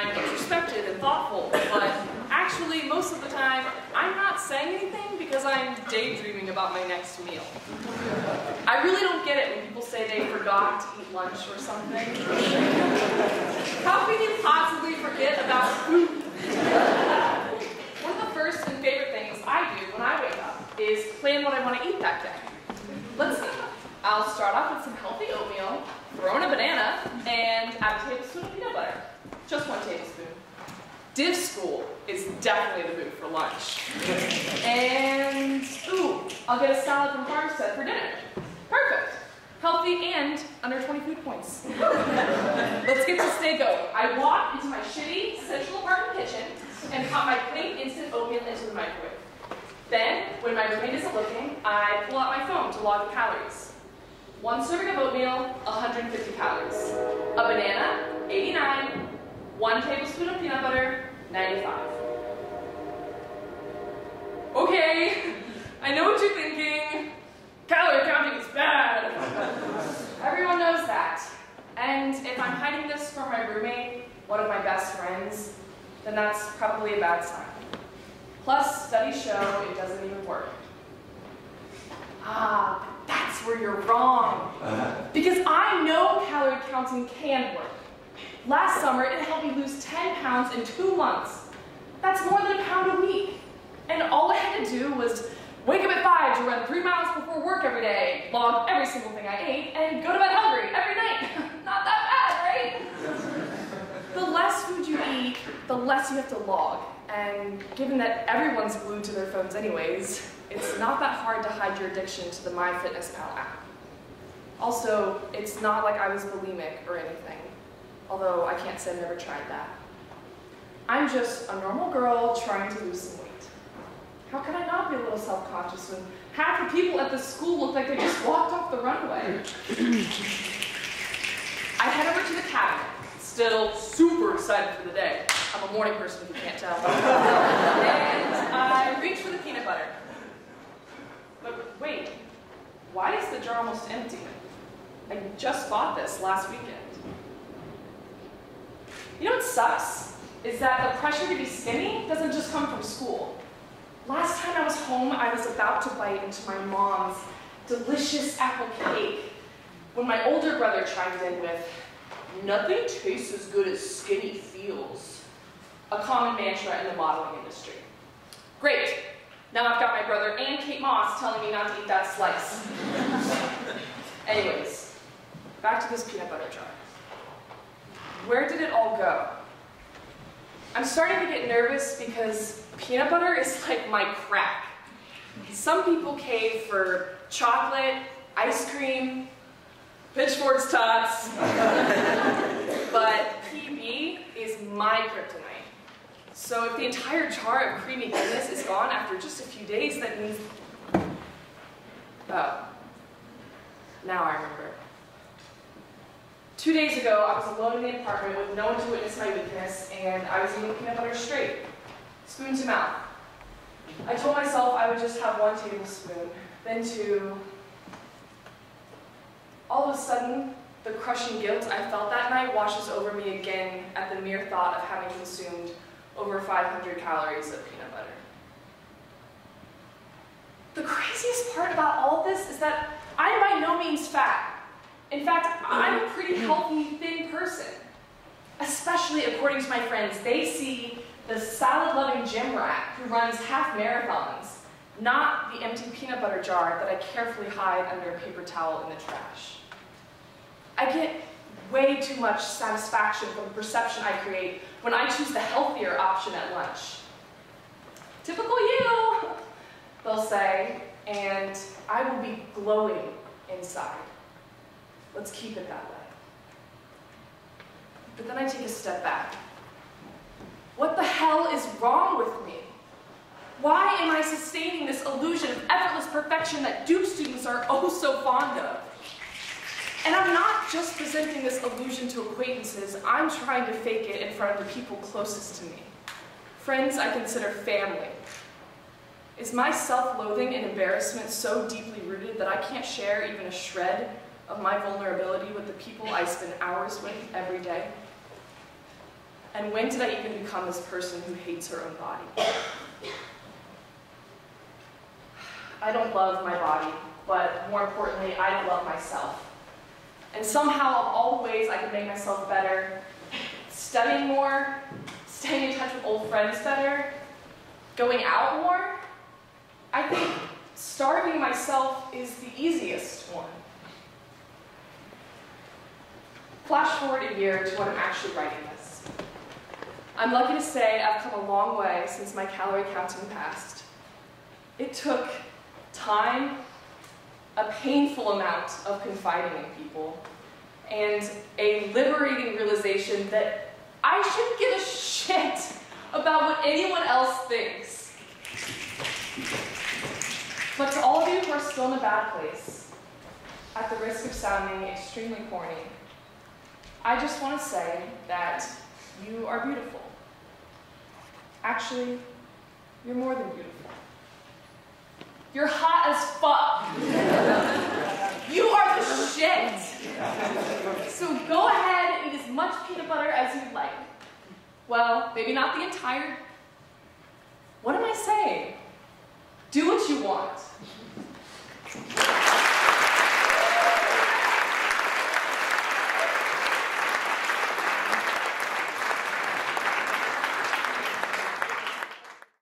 I'm introspective and thoughtful, but actually, most of the time, I'm not saying anything because I'm daydreaming about my next meal. I really don't get it when people say they forgot to eat lunch or something. How can you possibly forget about food? One of the first and favorite things I do when I wake up is plan what I want to eat that day. Let's see. I'll start off with some healthy oatmeal, throw in a banana, and add a tablespoon of peanut butter. Just one tablespoon. Div school is definitely the move for lunch. And, ooh, I'll get a salad from Farmstead for dinner. Perfect. Healthy and under 20 food points. Let's get to stay going. I walk into my shitty central apartment kitchen and pop my plain instant oatmeal into the microwave. Then, when my roommate isn't looking, I pull out my phone to log the calories. One serving of oatmeal, 150 calories. A banana, 89. One tablespoon of peanut butter, 95. Okay, I know what you're thinking. Calorie counting is bad. Everyone knows that. And if I'm hiding this from my roommate, one of my best friends, then that's probably a bad sign. Plus, studies show it doesn't even work. Ah, that's where you're wrong. Because I know calorie counting can work. Last summer, it helped me lose 10 pounds in two months. That's more than a pound a week. And all I had to do was wake up at 5 to run three miles before work every day, log every single thing I ate, and go to bed hungry every night. Not that bad, right? the less food you eat, the less you have to log. And given that everyone's glued to their phones anyways, it's not that hard to hide your addiction to the MyFitnessPal app. Also, it's not like I was bulimic or anything, although I can't say I've never tried that. I'm just a normal girl trying to lose some weight. How could I not be a little self-conscious when half the people at the school look like they just walked off the runway? I head over to the cabinet, still super excited for the day. I'm a morning person if you can't tell. and I reach for the peanut butter. But wait, why is the jar almost empty? I just bought this last weekend. You know what sucks? Is that the pressure to be skinny doesn't just come from school. Last time I was home, I was about to bite into my mom's delicious apple cake when my older brother chimed in with, nothing tastes as good as skinny feels, a common mantra in the modeling industry. Great, now I've got my brother and Kate Moss telling me not to eat that slice. Anyways, back to this peanut butter jar. Where did it all go? I'm starting to get nervous because peanut butter is like my crack. Some people cave for chocolate, ice cream, pitchforks tots, but PB is my kryptonite. So if the entire jar of creamy goodness is gone after just a few days, that means... Oh. Now I remember. Two days ago, I was alone in the apartment with no one to witness my weakness, and I was eating peanut butter straight, spoon to mouth. I told myself I would just have one tablespoon, then two. All of a sudden, the crushing guilt I felt that night washes over me again at the mere thought of having consumed over 500 calories of peanut butter. The craziest part about all of this is that I'm by no means fat. In fact, I'm a pretty healthy, thin person. Especially according to my friends, they see the salad-loving gym rat who runs half marathons, not the empty peanut butter jar that I carefully hide under a paper towel in the trash. I get way too much satisfaction from the perception I create when I choose the healthier option at lunch. Typical you, they'll say, and I will be glowing inside. Let's keep it that way. But then I take a step back. What the hell is wrong with me? Why am I sustaining this illusion of effortless perfection that Duke students are oh so fond of? And I'm not just presenting this illusion to acquaintances, I'm trying to fake it in front of the people closest to me. Friends I consider family. Is my self-loathing and embarrassment so deeply rooted that I can't share even a shred of my vulnerability with the people I spend hours with every day? And when did I even become this person who hates her own body? I don't love my body, but more importantly, I don't love myself. And somehow, of all the ways I can make myself better, studying more, staying in touch with old friends better, going out more, I think starving myself is the easiest one. Flash forward a year to when I'm actually writing this. I'm lucky to say I've come a long way since my calorie counting past. It took time, a painful amount of confiding in people, and a liberating realization that I shouldn't give a shit about what anyone else thinks. But to all of you who are still in a bad place, at the risk of sounding extremely corny, I just want to say that you are beautiful. Actually, you're more than beautiful. You're hot as fuck. you are the shit. So go ahead and eat as much peanut butter as you'd like. Well, maybe not the entire. What am I saying? Do what you want.